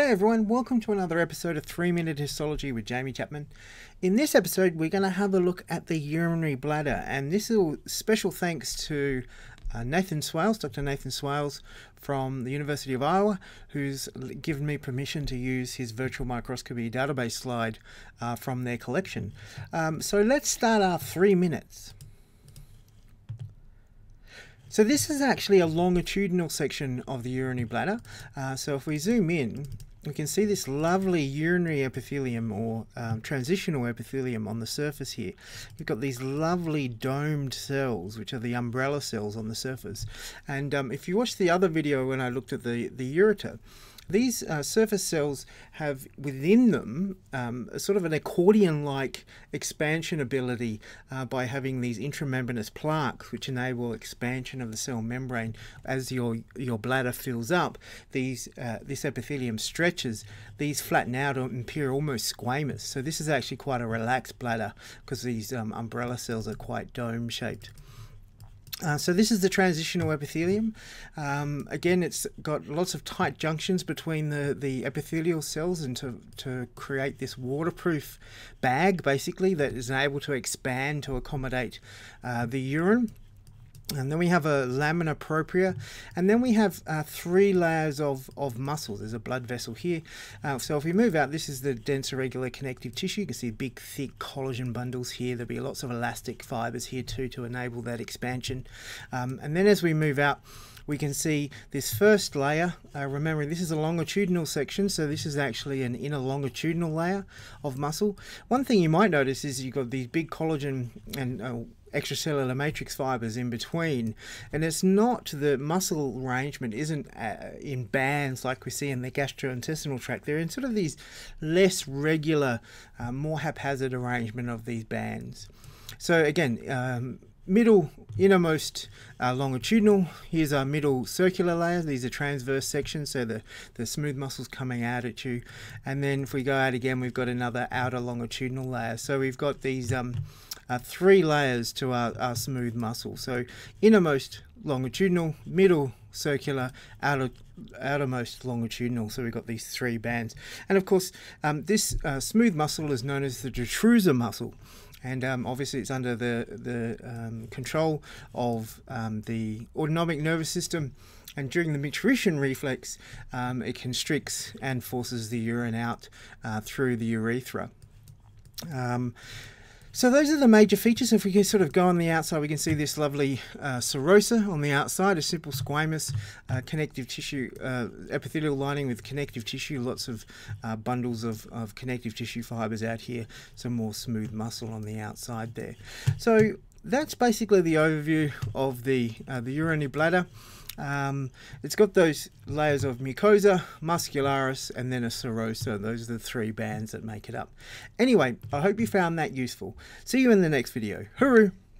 everyone, welcome to another episode of 3 Minute Histology with Jamie Chapman. In this episode, we're going to have a look at the urinary bladder, and this is special thanks to uh, Nathan Swailes, Dr. Nathan Swailes from the University of Iowa, who's given me permission to use his virtual microscopy database slide uh, from their collection. Um, so let's start our three minutes. So this is actually a longitudinal section of the urinary bladder. Uh, so if we zoom in, we can see this lovely urinary epithelium or um, transitional epithelium on the surface here. We've got these lovely domed cells, which are the umbrella cells on the surface. And um, if you watch the other video when I looked at the, the ureter, these uh, surface cells have within them um, sort of an accordion-like expansion ability uh, by having these intramembranous plaques which enable expansion of the cell membrane. As your your bladder fills up these uh, this epithelium stretches these flatten out and appear almost squamous. So this is actually quite a relaxed bladder because these um, umbrella cells are quite dome shaped uh, so this is the transitional epithelium. Um, again, it's got lots of tight junctions between the, the epithelial cells and to, to create this waterproof bag, basically, that is able to expand to accommodate uh, the urine. And then we have a lamina propria, and then we have uh, three layers of, of muscles. There's a blood vessel here. Uh, so if we move out, this is the dense irregular connective tissue. You can see big, thick collagen bundles here. There'll be lots of elastic fibers here too to enable that expansion. Um, and then as we move out, we can see this first layer. Uh, remember, this is a longitudinal section, so this is actually an inner longitudinal layer of muscle. One thing you might notice is you've got these big collagen and uh, extracellular matrix fibers in between. And it's not the muscle arrangement isn't uh, in bands like we see in the gastrointestinal tract. They're in sort of these less regular uh, more haphazard arrangement of these bands. So again um, middle innermost uh, longitudinal here's our middle circular layer. These are transverse sections so the the smooth muscles coming out at you. And then if we go out again we've got another outer longitudinal layer. So we've got these um, uh, three layers to our, our smooth muscle. So innermost longitudinal middle circular outer outermost longitudinal. So we've got these three bands. And of course um, this uh, smooth muscle is known as the detrusor muscle. And um, obviously it's under the, the um, control of um, the autonomic nervous system. And during the micturition reflex um, it constricts and forces the urine out uh, through the urethra. Um, so those are the major features. If we can sort of go on the outside, we can see this lovely uh, serosa on the outside, a simple squamous uh, connective tissue, uh, epithelial lining with connective tissue, lots of uh, bundles of, of connective tissue fibers out here, some more smooth muscle on the outside there. So that's basically the overview of the, uh, the urinary bladder. Um, it's got those layers of mucosa, muscularis, and then a serosa. Those are the three bands that make it up. Anyway, I hope you found that useful. See you in the next video. Hooroo!